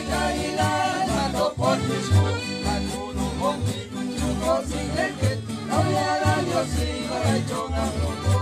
dahilan matupon mismo Matulungon ni Chukos ingletit Kawiaran do Maraychong